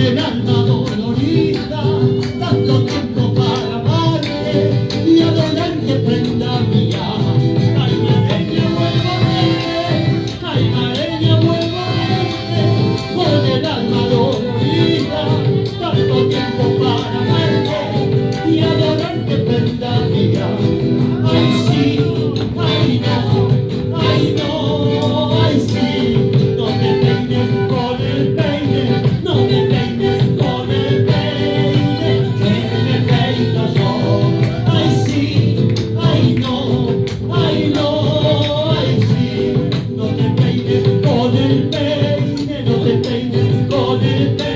del alma dolorida, tanto tiempo para amarte y adorarte prenda mía. Ay, mareña, vuelvo a verte, ay, mareña, vuelvo a verte, con el alma dolorida, tanto tiempo para amarte y adorarte prenda mía. Thank you.